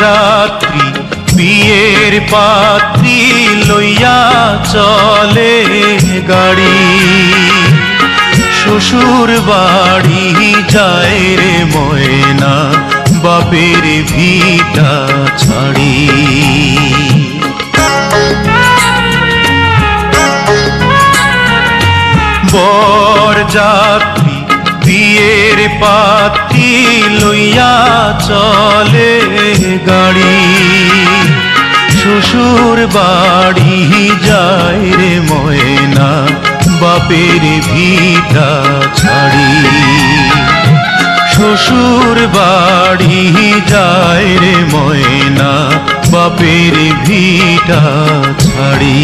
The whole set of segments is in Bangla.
বর যাত্রী বিয়ের পাত্রী লইয়া চলে গাড়ি। শ্বশুর বাড়ি যায় রে ময়না, বাপের ভিটা ছাড়ি। বর যাত্রী, বিয়ের পাত্রী লইয়া চলে শ্বশুর বাড়ি যায় রে ময়না, বাপের ভিটা ছাড়ি। শ্বশুর বাড়ি যায় রে ময়না, বাপের ভিটা ছাড়ি।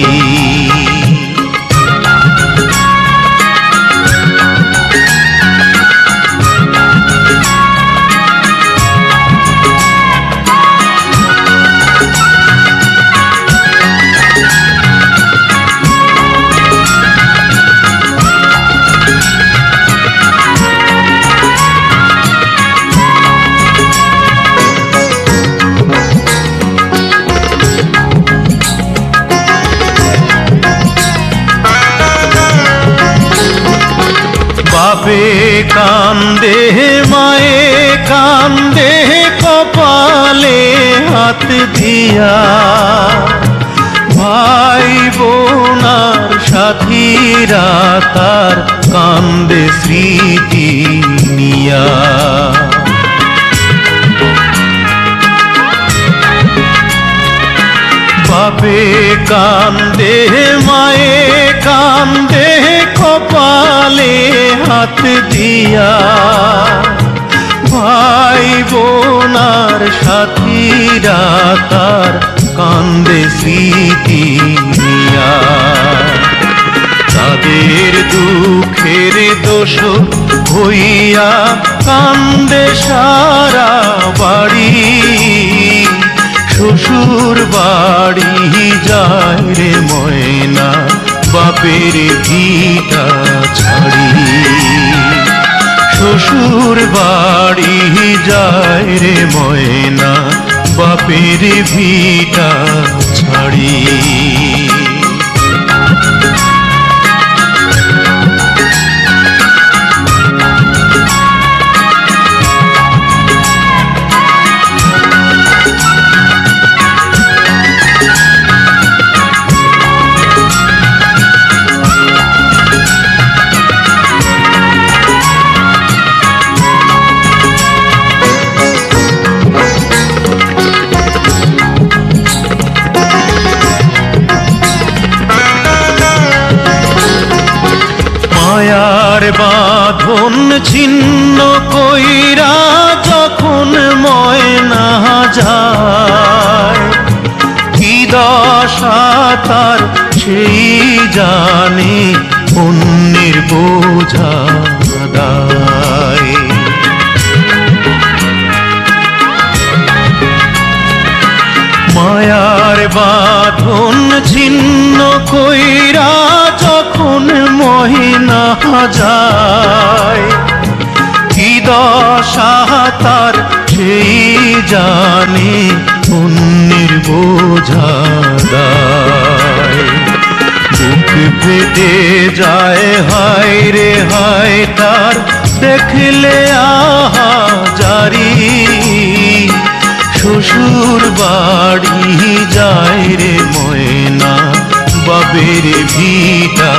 কান্দে মায়ে, কান্দে কপালে হাত দিয়া। ভাই বোনার সাথীরা তার কান্দে স্মৃতি নিয়া। বাপে কান্দে মায়ে হাত দিয়া ভাই বোনার সাথীরা তার কান্দে স্মৃতি তাদের দুঃখের দোষ হইয়া কান্দে সারা বাড়ি। শ্বশুর বাড়ি যায় রে ময়না, বাপের ভিটা ছাড়ি। শ্বশুর বাড়ি যায় রে ময়না বাপের ভিটা ছাড়ি। মায়ার বাঁধন ছিন্ন কইরা যখন ময়না যায় দশা তার সেই জানে অন্যের বোঝা মায়ার বাঁধন ছিন্ন মহিনা যায়। কি দশা তার সেই জানে অন্যের বোঝা বুক যায়, হায় রে হায়, তার দেখলে আহা জারি। শ্বশুর বাড়ি যায় রে ময়না বাবের ভিটা